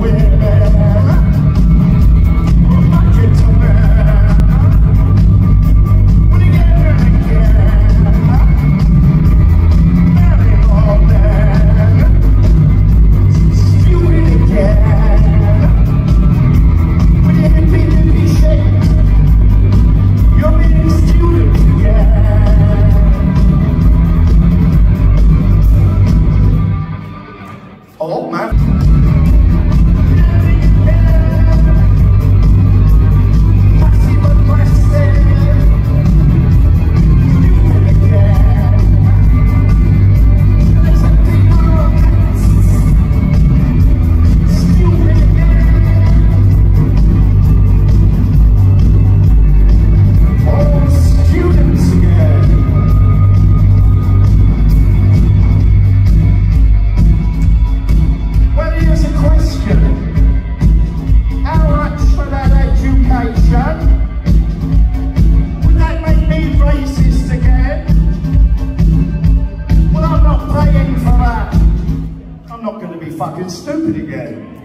We've back fucking stupid again.